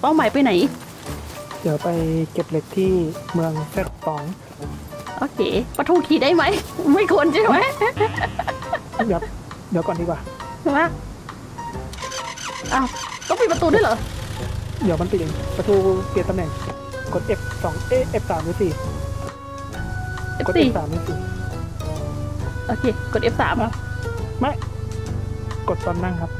เป้าหมายไปไหน เดี๋ยวไปเก็บเหล็กที่เมืองแซดสองโอเคประตูขี่ได้ไหม ไม่ควรใช่ไหมเดี๋ยวเดี๋ยวก่อนดีกว่าใช่ไหมอ้าวต้องปิดประตูด้วยเหรอ เดี๋ยวมันปิดเองประตูเปลี่ยนตำแหน่ง กด F สองเอ F สามหรือสี่กด F4 F สามหรือสี่โอเค กด F3 อะไม่ กดตอนนั่งครับ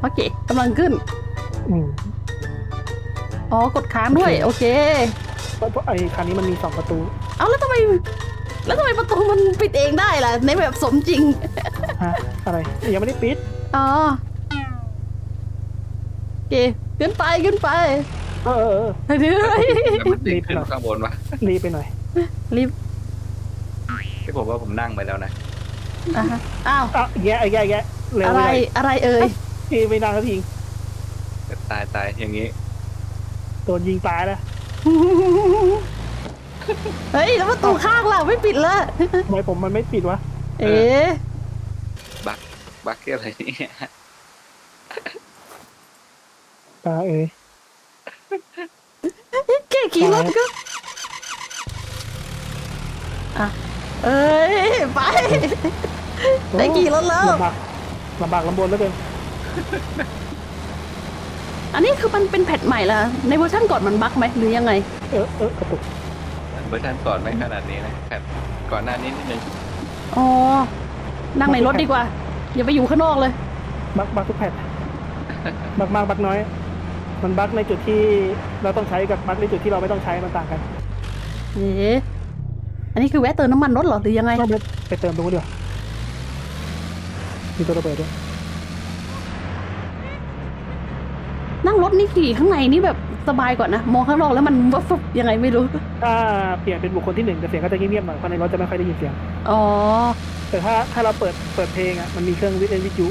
โอเคกำลังขึ้นอืมอ๋อกดค้างด้วย โอเคเพราะเพราะไอ้คันนี้มันมีสองประตู เอาแล้วทำไม แล้วทำไมประตูมันปิดเองได้ล่ะ ในแบบสมจริงฮะอะไรยังไม่ได้ปิดอ๋อโอเคขึ้นไปขึ้นไปเออเออเออเฮ้ยแล้วมันติดขึ้นข้างบนวะรีบไปหน่อยรีบที่ผมว่าผมนั่งไปแล้วนะอะฮะอ้าวอะแย่แย่แย่เร็วอะไรเลยอะไรเอ่ย นี่ไม่นานแล้วทีตายตายอย่างนี้โดนยิงตายแล้วเฮ้ยแล้วประตูข้างล่ะไม่ปิดละทำไมผมมันไม่ปิดวะ เอ๊ะบักบักอะไรเนี่ยตาเอ้ยแค่ขี่รถก็อะเอ้ยไปได้ขี่รถแล้วลำบากลำบากลำบนแล้วเกิน อันนี้คือมันเป็น patch ใหม่ละในเวอร์ชันก่อนมัน bug ไหมหรือยังไง เออเออกระตุกเวอร์ชันก่อนไม่ขนาดนี้นะแค่ก่อนหน้านี้นิดนึงอ๋อนั่งในรถดีกว่าอย่าไปอยู่ข้างนอกเลยบักบักทุกแพทบักมากบักน้อย มันบักในจุดที่เราต้องใช้กับบักในจุดที่เราไม่ต้องใช้มันต่างกันเอ๊ะอันนี้คือแวะเติมน้ำมันรถเหรอหรือยังไงไปไปเติมตรงนู้ดีกว่ามีตัวระเบิดด้วย นั่งร ถนี่ขี่ข้างในนี่แบบสบายกว่านะ มองข้างนอกแล้วมันวับวับยังไงไม่รู้ ถ้าเปลี่ยนเป็นบุคคลที่หนึ่งจะเสียงก็จะเงียบๆหน่อยเพราะในรถจะไม่ค่อยได้ยินเสียง อ๋อ แต่ถ้าถ้าเราเปิดเปิดเพลงอะมันมีเครื่องวิทยุวิทยุ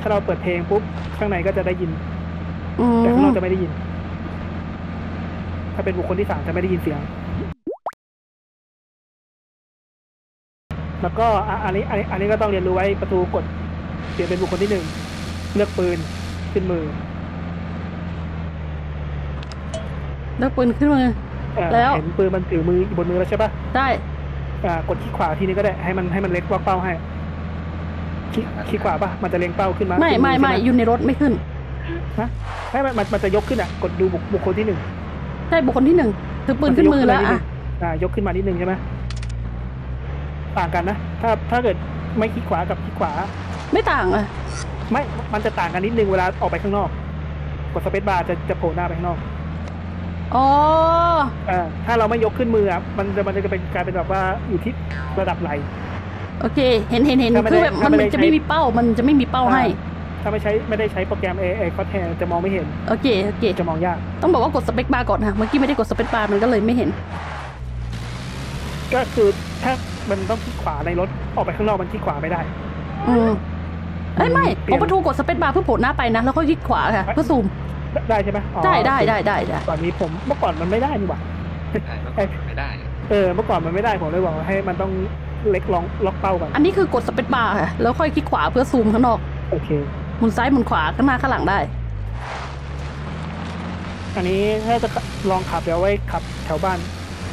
ถ้าเราเปิดเพลงปุ๊บข้างในก็จะได้ยินอืแต่ข้างนมอกจะไม่ได้ยิน ถ้าเป็นบุคคลที่สามจะไม่ได้ยินเสียง แล้วก็อะอันนี้อันนี้อันนี้ก็ต้องเรียนรู้ไว้ประตูกดเปลี่ยนเป็นบุคคลที่หนึ่งเลือกปืนขึ้นมือ แล้วปืนขึ้นมาเอ่อแล้ว เห็นปืนมันถือมือบนมือแล้วใช่ปะได้ อ่ากดที่ขวาทีนี้ก็ได้ให้มันให้มันเล็กว่าเป้าให้คลิกคลิกขวาปะมันจะเล็งเป้าขึ้นมาไม่ขึ้นไม่ไม่ใช่หอยู่ในรถไม่ขึ้น ให้มันมันมันจะยกขึ้นอะกดดูบุคบุคคลที่หนึ่งใช่บุคคลที่หนึ่งถือปืนขึ้นมือแล้วมันจะยกอะขึ้นมานิดนึงอ่ายกขึ้นมานิดนึงใช่ไหมต่างกันนะถ้าถ้าเกิดไม่คลิกขวากับคลิกขวา ไม่ต่างอะไม่ มันจะต่างกันนิดนึงเวลาออกไปข้างนอก กด spacebar จะจะโผล่หน้าไปข้างนอก อ๋ออ่าถ้าเราไม่ยกขึ้นมืออะมันจะมันจะเป็นกลายเป็นแบบว่าอยู่ที่ระดับไหล โอเค เห็นเห็นเห็นถ้าไม่คือได้แบบถ้ามันไม่ได้จะไม่ใช้มีเป้า มันจะไม่มีเป้าให้ ถ้าไม่ใช้ไม่ได้ใช้โปรแกรมเอเอคอสแทนจะมองไม่เห็นโอเคโอเค จะมองยาก ต้องบอกว่ากด spacebar ก่อนค่ะ เมื่อกี้ไม่ได้กด spacebar มันก็เลยไม่เห็น ก็คือถ้ามันต้องคลิกขวาในรถออกไปข้างนอกมันคลิกขวาไม่ได้ อืมเอ้ยไม่เปลี่ผมประตูกด spacebar เพื่อโผล่หน้าไปนะ แล้วก็คลิกขวาค่ะ เพื่อซูม ได้ใช่ไหมอ๋อได้ได้ได้ได้ได้ตอนนี้ผมเมื่อก่อนมันไม่ได้นี่หว่าได้แล้วก็ไม่ได้เออเมื่อก่อนมันไม่ได้ผมเลยบอกว่าให้มันต้องเล็กลองล็อกเป้าก่อนอันนี้คือกด spacebar ค่ะแล้วค่อยคลิกขวาเพื่อซูมข้างนอกโอเคหมุนซ้ายหมุนขวาข้างหน้าข้างหลังได้ อันนี้ถ้าจะลองขับเดี๋ยวไว้ขับแถวบ้าน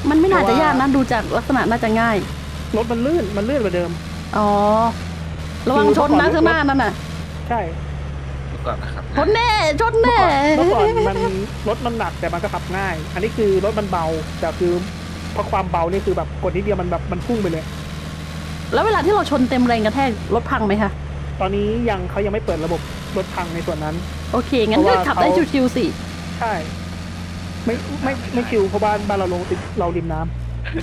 มันไม่น่าจะเพจะราะว่ายากนะดูจากลักษณะน่าจะง่ายรถมันลื่นมันลื่นกว่าเดิมอ๋อระวังชนนะข้างหน้านั่นน่ะ ใช่เมื่อ ก่อนนะครับชนแน่ชนแน่เมื่อก่อนมันรถมันหนักแต่มันก็ขับง่าย อันนี้คือรถมันเบาแต่คือเพราะความเบานี่คือแบบกดนิดเดียวมันแบบมันพุ่งไปเลย แล้วเวลาที่เราชนเต็มแรงกระแทกรถพังไหมคะตอนนี้ยังเขายังไม่เปิดระบบรถพังในส่วนนั้น โอเค งั้นเพก็ราะว่าขับได้เขาชิวๆสิใช่ ไม่ไม่ไม่คิวเพราะบ้านบ้านเราลงติดเราริมน้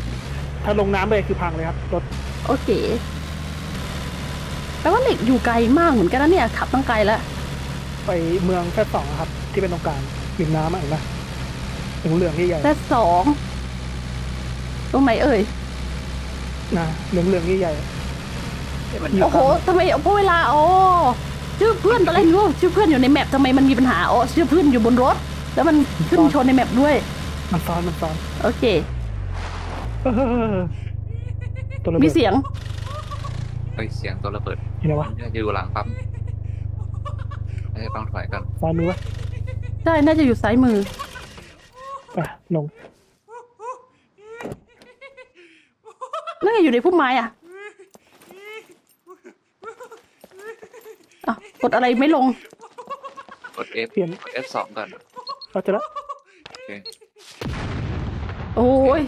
ำถ้าลงน้ำไปคือพังเลยครับรถโอเคแปลว่าเหล็กอยู่ไกลมากเหมือนกันนะเนี่ยขับตั้งไกลแล้ว ไปเมืองแค่สองครับ ที่เป็นตรงกลางริมน้ำอะเห็นไหมถึงเหลืองๆใหญ่แต่สองตรงไหนเอ่ยๆนะเหลืองเหลืองๆใหญ่เอ๊ะมันอยู่โอ้โหทำไมเพราะเวลาอ๋อชื่อเพื่อนตอนแรกนึกว่าชื่อเพื่อนอยู่ในแมปทำไมมันมีปัญหาอ๋อชื่อเพื่อนอยู่บนรถ แล้วมันขึ้นชนในแมปด้วยๆมันซ้อนมันซ้อนโอเค เออตัวระเบิมีดเสียง เฮ้ยเสียงตัวระเบิดเห็นไหมวะจะอยู่หลังปั๊ม น่าจะต้องถอยก่อนซ้ายมือวะใช่น่าจะอยู่ซ้ายมืออะลงนั่นไงอยู่ในพุ่มไม้อะอะกดอะไรไม่ลง กด F เปลี่ยน กด F สองก่อนเราจะละโอเคโอ้ย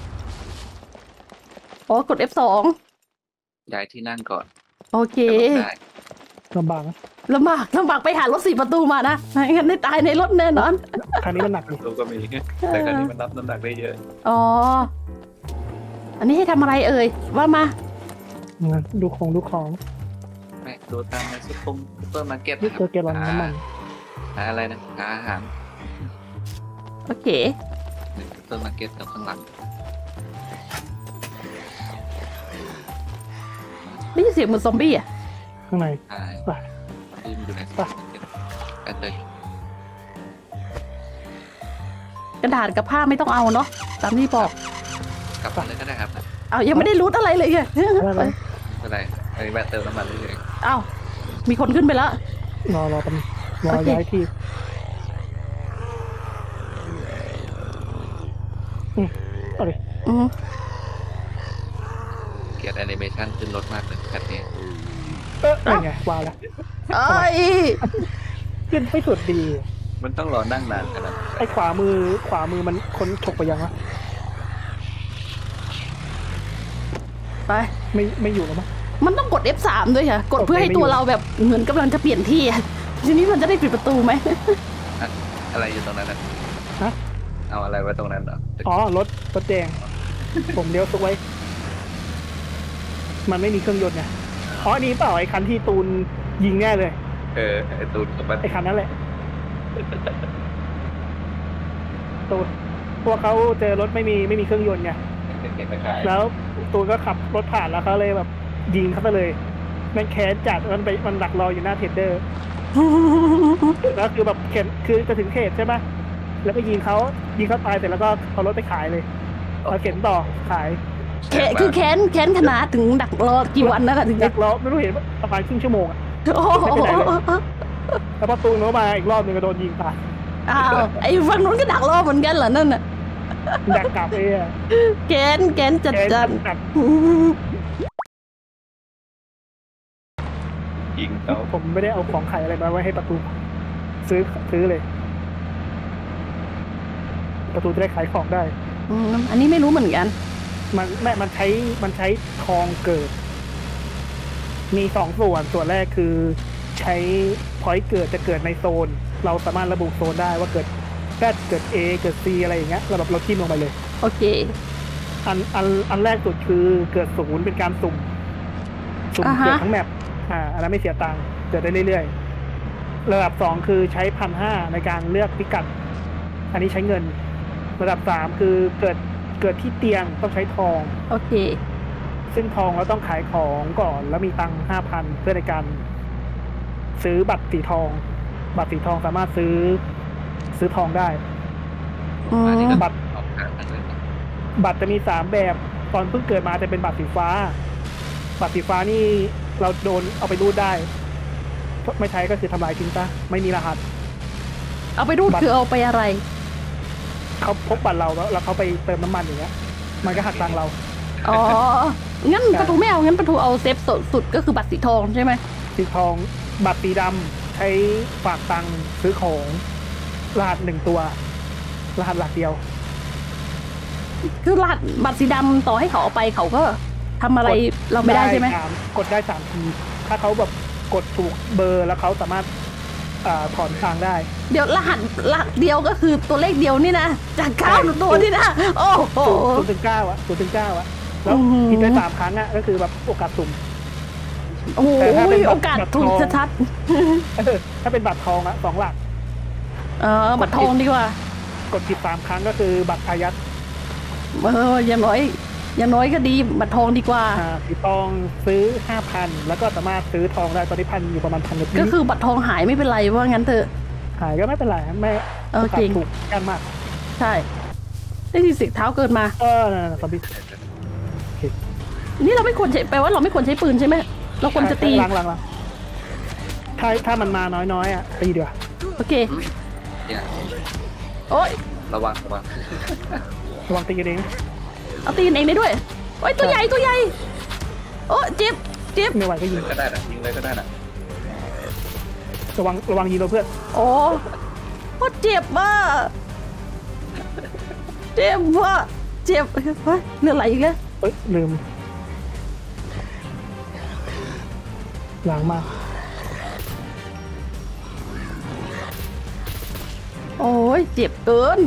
อ๋อกด F2 ย้ายที่นั่งก่อนโอเค จะลงได้ ลำบากนะลำบากลำบากไปหารถสี่ประตูมานะไม่งั้นได้ตายในรถแน่นอน คันนี้มันหนักดิลูกก็มีแต่คันนี้มันรับน้ำหนักได้เยอะ อ๋อ อันนี้ให้ทำอะไรเอ่ย ว่ามางั้นดูของดูของ แม่ดูตามในซุปเปอร์ซุปเปอร์มาร์เก็ตนี่เจอแกลลอนน้ำมันหาอะไรนะหาอาหาร โอเคในซุปเปอร์มาร์เก็ตกับข้างหลังได้ยินเสียงเหมือนซอมบี้อะ ข้างในใช่ไปที่มันอยู่ในซุปเปอร์มาร์เก็ตกันเลยกระดาษกับผ้าไม่ต้องเอาเนาะตามที่บอกกลับมาเลยก็ได้ครับนะเอายังไม่ได้รู้อะไรเลยไงได้ไหมไม่เป็นไรไอ้แวะเติมน้ำมันเรื่อยเอามีคนขึ้นไปแล้วรอรอแป๊บนึงรอโอเคย้ายที่อืมเอาดิอือๆเกลียดแอนิเมชันขึ้นรถมากเลยแคทนี้ เอออะไรไงวางแล้วเอ้ยขึ้นไม่สุดดี มันต้องรอนั่งนานขนาดนั้นไอ้ขวามือขวามือมันคนฉกไปยังวะไป ไม่ไม่อยู่แล้วมั้ง มันต้องกด F3 ด้วยค่ะ กดกดเพื่อให้ไม่อยู่ตัวเราแบบเหมือนกำลังจะเปลี่ยนที่อะทีนี้มันจะได้ปิดประตูไหมอะไรอยู่ตรงนั้นนะฮะ เอาอะไรไว้ตรงนั้นเหรออ๋อรถรถแดง ผมเลี้ยวซุกไว้ มันไม่มีเครื่องยนต์ไง อ๋ออันนี้เปล่าไอ้คันที่ตูนยิงแน่เลย เออไอตูนกับมันไอ้คันนั้นแหละ ตูนพวกเขาเจอรถไม่มีไม่มีเครื่องยนต์ไง เห็นไหมครับแล้วตูนก็ขับรถผ่านแล้วเขาเลยแบบยิงเขาไปเลยแม่งแค้นจัดมันไปมันดักรออยู่หน้าเทรดเดอร์ แล้วคือแบบเข็นคือจะถึงเขตใช่ไหมแล้วก็ยิงเขายิงเขาตายเสร็จแล้วก็เอารถไปขายเลยเอาเข็นต่อขาย แค่คือแค้นแค้นขนาดถึงดักรอกี่วันนั่นแหละถึงดัจะกรอไม่รู้เห็นว่าประมาณครึ่งชั่วโมงอะโอ้โหแล้วพอตูนเขามาอีกรอบหนึงก็โดนยิงตายอ้าวไอ้ฝั่งนู้นก็ดักรอเหมือนกันเหรอนั่นน่ะดักกลับเองอะแค้นแค้นจัดแค้นจัดจัดยิงเขาผมไม่ได้เอาของขายอะไรมาไว้ให้ประตู ซื้อซื้อเลย ประตูจะได้ขายของได้อืมอันนี้ไม่รู้เหมือนกัน มันแม่มันใช้มันใช้ทองเกิด มีสองส่วนส่วนแรกคือใช้พอยต์เกิดจะเกิดในโซน เราสามารถระบุโซนได้ว่าเกิดแซเกิด A เกิด C อะไรอย่างเงี้ยเราแบบเราทิมลงไปเลย โอเค อันอันอันแรกสุดคือเกิดศูนย์เป็นการสุ่มสุ่มอ่าฮะเกิดทั้งแมปอ่าอันนั้นไม่เสียตังค์เกิดได้เรื่อยๆ ระดับสองคือใช้พันห้าในการเลือกพิกัด อันนี้ใช้เงิน ระดับสามคือเกิด เกิดที่เตียงต้องใช้ทอง โอเค ซึ่งทองเราต้องขายของก่อนแล้วมีตังค์ห้าพันเพื่อในการ ซื้อบัตรสีทอง บัตรสีทองสามารถซื้อ ซื้อทองได้อือันนี้มก็บัตรออกทางนั้นเลยนะบัตรจะมีสามแบบตอนเพิ่งเกิดมาจะเป็นบัตรสีฟ้า บัตรสีฟ้านี่เราโดนเอาไปรูดได้ ไม่ใช้ก็คือทำลายทิ้งซะไม่มีรหัส เอาไปรูดบัตรคือเอาไปอะไร เขาพบบัตรเราแล้วแล้วเขาไปเติมน้ำมันอย่างเงี้ย มันก็หักตังค์เรา อ๋อ งั้นประตูไม่เอา งั้นประตูเอาเซฟสุดสุดก็คือบัตรสีทองใช่ไหม สีทอง บัตรสีดำใช้ฝากตังค์ซื้อของ รหัสหนึ่งตัว รหัสหลักเดียว คือรหัสบัตรสีดำต่อให้เขาเอาไปเขาก็ทำอะไรเราไม่ได้ใช่ไหมสามกดได้สามที ถ้าเขาแบบกดถูกเบอร์แล้วเขาสามารถอ่า ถอนตังค์ได้ เดี๋ยวรหัสหลักเดียวก็คือตัวเลขเดียวนี่นะ จากเก้าตัวนี่นะ โอ้โหศูนย์ถึงเก้าอะศูนย์ถึงเก้าอะแล้วอือหือผิดได้สามครั้งอะก็คือแบบโอกาสสุ่มโอ้โหแต่ถ้าเป็นบัตรโอกาสถูกบัตรทองชัดเออถ้าเป็นบัตรทองอะสองหลักๆเออ บัตรทองดีกว่า กดผิดสามครั้งก็คือบัตรอายัด เอออย่างน้อย อย่างน้อยก็ดีบัตรทองดีกว่าอ่าสีทองซื้อห้าพันแล้วก็สามารถซื้อทองได้ตอนนี้พันอยู่ประมาณพันกว่าก็คือบัตรทองหายไม่เป็นไรว่างั้นเถอะ หายก็ไม่เป็นไรไม่เออโอกาสจริงถูกกันมาก ใช่ได้ยินเสียงเท้าเกินมาเออนั่นๆซอมบี้นี่เราไม่ควรใช้แปลว่าเราไม่ควรใช้ปืนใช่ไหมเราควรจะตีลังลังลังถ้าถ้ามันมาน้อยๆอะตีดีกว่าโอเคเนี่ยโอ้ยระวังระวังระวังตีกันเอง เอาตีนเองได้ด้วยโอ้ยตัวใหญ่ตัวใหญ่โอ้เจ็บเจ็บไม่ไหวก็ยิยิงงก็ได้นะยิงเลยก็ได้นะระวังระวังยิงเราเพื่อนโอ้โอ้เจ็บอะเจ็บว่ะเจ็บเฮ้ยเลือดไหลอีกแล้วเอ้ยลืมหลังมาโอ้ยเจ็บเกิน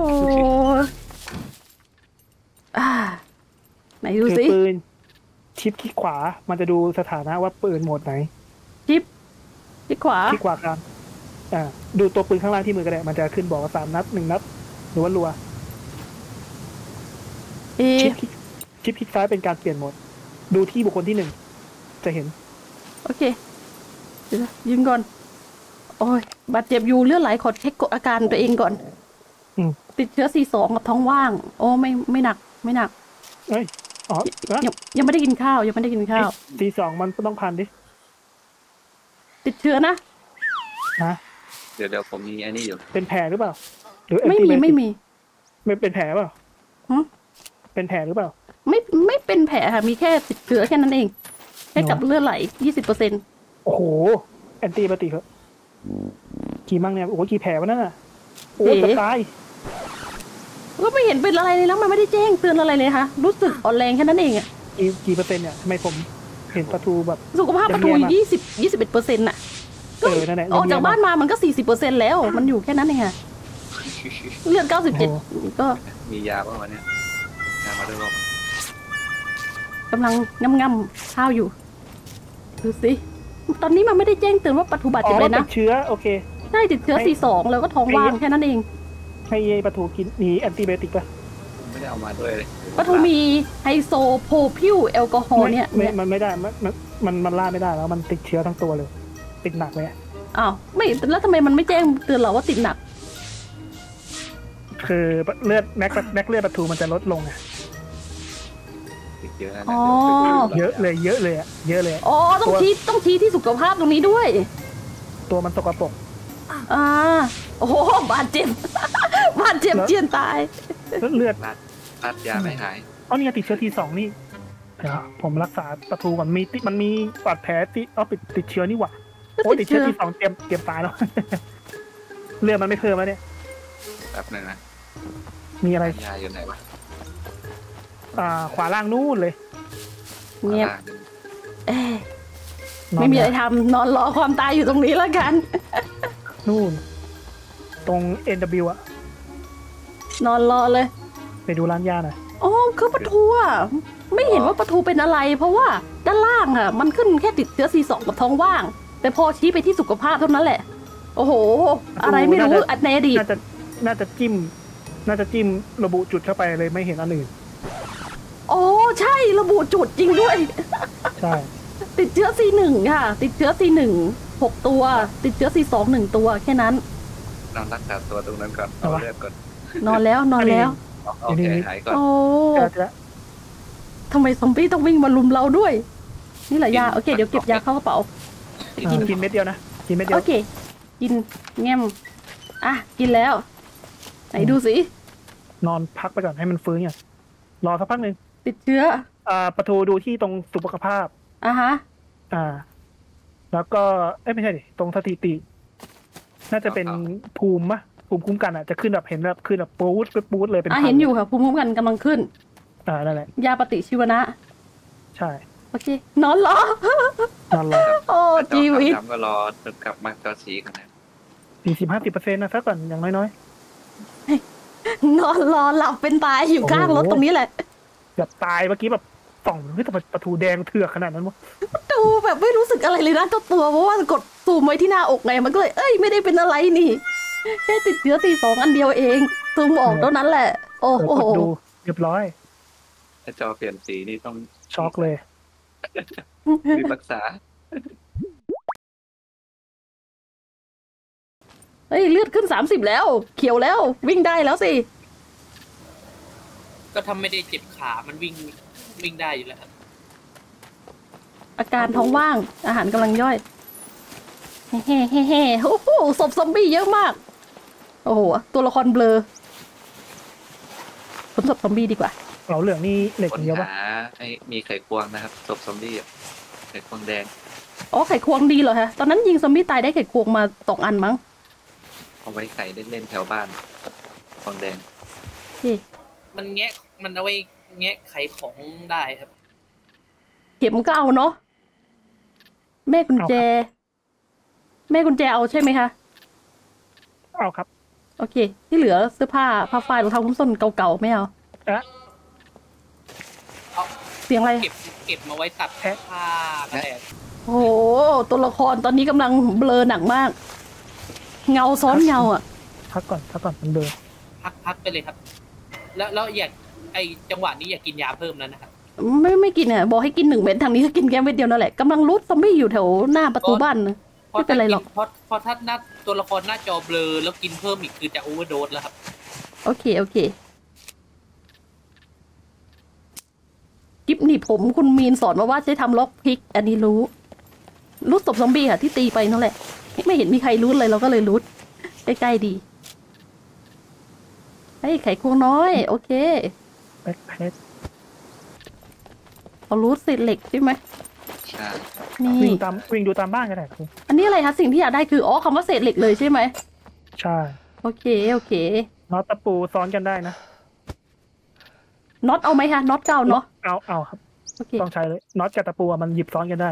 โอ้ยอ่าไหนดูถือสิปืน ชิปคลิกขวา มันจะดูสถานะว่าปืนโหมดไหน ชิปที่ขวาคลิกขวากลางอ่าดูตัวปืนข้างล่างที่มือก็ได้ มันจะขึ้นบอกว่าสามนัดหนึ่งนัด หรือว่ารัว เอะชิปคลิกชิปคลิกซ้ายเป็นการเปลี่ยนโหมด ดูที่บุคคลที่หนึ่ง จะเห็น โอเคเดี๋ยวนะยิงก่อน โอ้ยบาดเจ็บอยู่เลือดไหลขอเช็คอาการตัวเองก่อนอืม ติดเชื้อซีสองกับท้องว่าง โอ้ไม่ไม่หนัก ไม่หนักเอ้ยอ๋อนะยังยังไม่ได้กินข้าว ยังไม่ได้กินข้าวตีสองมันต้องพันดิ ติดเชื้อนะนะเดี๋ยวเดี๋ยวผมมีอันนี้อยู่ เป็นแผลหรือเปล่า หรือไม่มี antibiotic ไม่มีไม่เป็นแผลเปล่าหึเป็นแผลหรือเปล่า ไม่ไม่เป็นแผลค่ะ มีแค่ติดเชื้อแค่นั้นเองแค่กับเลือดไหลยี่สิบเปอร์เซ็นต์โอ้โห antibiotic เหรอกี่มั่งเนี่ยโอ้โหกี่แผลวะนั่นน่ะโอ้ยจะตาย ก็ไม่เห็นเป็นอะไรเลยแล้วมันไม่ได้แจ้งเตือนอะไรเลยนะคะรู้สึกอ่อนแรงแค่นั้นเองอะกี่กี่เปอร์เซ็นต์เนี่ยทำไมผมเห็นประตูแบบ สุขภาพประตูยังแย่มากยี่สิบยี่สิบเอ็ดเปอร์เซ็นต์น่ะเออนั่นแหละออกจากบ้านมามันก็สี่สิบเปอร์เซ็นต์แล้ว มันอยู่แค่นั้นเองค่ะเลือดเก้าสิบเจ็ดก็มียาบ้างวันนี้ยามาด้วยรอบกำลังงำงำๆข้าวอยู่ดูสิตอนนี้มันไม่ได้แจ้งเตือนว่าปฏิบัติอ๋เจ็บเลยนะติดเชื้อโอเคใช่ติดเชื้อให้สี่สองแล้วก็ท้องว่างแค่นั้นเอง ให้เยประตูกินมี antibiotic ป่ะผมไม่ได้เอามาด้วยเลยปทุมมี isopropyl แอลกอฮอล์เนี่ยไม่เนี่ยมันไม่ได้มันมันมันมันล่าไม่ได้แล้วมันติดเชื้อทั้งตัวเลย ติดหนักเลยอะอ้าวไม่แล้วทำไมมันไม่แจ้งเตือนเราว่าติดหนัก คือเลือด max max เลือดประตูมันจะลดลงอะติดเยอะนะอ๋อเยอะเลยเยอะเลยอะเยอะเลยอะอ๋อต้องตัวชี้ต้องชี้ที่สุขภาพตรงนี้ด้วย ตัวมันสกปรกอ่าโอ้โหบาดเจ็บ บาดเจ็บแล้วเจียนตายเลือดรัดรัดยาไม่หายอ๋อนี่ไงติดเชื้อทีสองนี่เดี๋ยวผมรักษาประตูก่อนมีติมันมีบาดแผลติอ๋อติดติดเชื้อนี่หว่าโอ้ยติดเชื้อทีสองเตรียมเตรียมตายแล้วเลือดมันไม่เพิ่มแล้วเนี่ยแป๊บหนึ่งนะมีอะไรยาอยู่ไหนวะอ่า ขวาล่างนู่นเลยเงียบอ่าเอ้ยนนไม่มีอะไรทำนอนรอความตายอยู่ตรงนี้แล้วกัน นู่น ตรง NW อะ นอนรอเลย ไปดูร้านยาหน่อยอ๋อคือประตูอะไม่เห็นว่าประตูเป็นอะไร เพราะว่าด้านล่างอะมันขึ้นแค่ติดเชื้อซีสองกับท้องว่าง แต่พอชี้ไปที่สุขภาพเท่านั้นแหละ โอ้โห อะไรไม่รู้อันในอดีตน่าจะน่าจะจิ้ม น่าจะจิ้มระบุจุดเข้าไปเลยไม่เห็นอันอื่นโอ้ใช่ระบุจุดจริงด้วย ใช่ ติดเชื้อ C หนึ่งค่ะ ติดเชื้อ C หนึ่งหกตัว ติดเชื้อ C สองหนึ่งตัวแค่นั้นนอนรักษาตัวตรงนั้นก่อนเอาเลือดก่อน นอนแล้วนอนแล้วเอาเอาแกหายก่อนโอ้เจอจะทำไมซอมบี้ต้องวิ่งมารุมเราด้วย นี่แหละยาโอเคเดี๋ยวเก็บยาเข้ากระเป๋ากินกินเม็ดเดียวนะกินเม็ดเดียโอเค กินแง้มอะกินแล้ว ไหนดูสินอนพักไปก่อนให้มันฟื้นก่อนรอสักพักหนึ่งติดเชื้อ อ่าประตูดูที่ตรงสุขภาพอะฮะ อ่า แล้วก็เอ้ยไม่ใช่ดิตรงสถิติ น่าจะเป็นภูมิมะ ภูมิคุ้มกันอะจะขึ้นแบบเห็นแบบขึ้นแบบปู๊ดไปปู๊ดเลยเป็นอะพัเห็นอยู่ค่ะภูมิคุ้มกันกำลังขึ้น อ่านั่นแหละยาปฏิชีวนะ ใช่โอเคนอนรอนอนรอโอ้จีวิตจำก็รอจนกลับมาจอสีกันนะสี่สิบห้าสิบเปอร์เซ็นต์นะสักก่อนอย่างน้อยนอนรอหลับเป็นตายอยู่ข้างรถตรงนี้แหละๆเกือบตายเมื่อกี้แบบส่องเฮ้ยแต่ประตูแดงเถือกขนาดนั้นวะดูแบบไม่รู้สึกอะไรเลยนะเจ้าตัวเพราะว่ากดซูมไว้ที่หน้าอกไงมันก็เลยเอ้ยไม่ได้เป็นอะไรนี่ แค่ติดเชื้อตีสองอันเดียวเองซูมออกเท่านั้นแหละ โอ้เออโหกดดูเรียบร้อยถ้าจอเปลี่ยนสีนี่ต้องช็อกเลยรีบรักษาเฮ้ยเลือดขึ้นสามสิบแล้ว เขียวแล้ว วิ่งได้แล้วสิ ก็ถ้าไม่ได้เจ็บขามันวิ่งวิ่งได้อยู่แล้วอาการท้องว่าง อาหารกำลังย่อยเฮ้เฮ้เฮ้เฮ้โอ้โหศพซอมบี้เยอะมาก โอ้โห ตัวละครเบลอผลศพซอมบี้ดีกว่า เราเหลืองนี่เหล็กคนเยอะปะหาให้มีไข่ควงนะครับศพซอมบี้อะไข่ควงแดงอ๋อไข่ควงดีเหรอฮะ ตอนนั้นยิงซอมบี้ตายได้ไข่ควงมาสองอันมั้งเอาไว้ไข่เล่นๆแถวบ้านควงแดงโอเคมันแงะมันเอาไว้แงะไขของได้ครับเข็มก็เอาเนาะ แม่กุญแจ แม่กุญแจเอาใช่ไหมคะ เอาครับ โอเค ที่เหลือเสื้อผ้าผ้าฝ้ายรองเท้าคุ้มส้นเก่าๆไม่เอาเอ๊ะเอาเสียงอะไร เก็บเก็บมาไว้ตัดแพะ ผ้าก็ได้ครับโอ้โหตัวละครตอนนี้กำลังเบลอหนักมาก เงาซ้อนเงาอะ พักก่อนพักก่อนมันเดินพักพักไปเลยครับ แล้วแล้วอยากไอจังหวะนี้อยากกินยาเพิ่มแล้วนะครับไม่ไม่กินอะ บอกให้กินหนึ่งเม็ดทางนี้ก็กินแค่เม็ดเดียวนั่นแหละกำลังรูดซอมบี้อยู่แถวหน้าประตูบ้านนะเพราะ ไม่เป็นไรหรอกถ้าเพราะเพราะถ้าหน้าตัวละครหน้าจอเบลอแล้วกินเพิ่มอีกคือจะ overdose แล้วครับ โอเค โอเคกิ๊บหนีบผมคุณมีนสอนมาว่าใช้ทำ lockpick อันนี้รู้ loot ศพซอมบี้ค่ะที่ตีไปนั่นแหละ ไม่เห็นมีใคร loot เลยเราก็เลย loot ใกล้ๆดีเฮ้ยไข่ควงน้อย โอเค backpackเอารูดเศษเหล็กใช่ไหม ใช่นี่วิ่งตามวิ่งดูตามบ้านก็ได้ครับอันนี้อะไรคะสิ่งที่อยากได้คืออ๋อคำว่าเศษเหล็กเลยใช่ไหมใช่โอเคโอเคน็อตตะปูซ้อนกันได้นะน็อตเอาไหมคะน็อตเก่าเนาะเอาเอาครับโอเคต้องใช้เลยน็อตกับตะปูอะมันหยิบซ้อนกันได้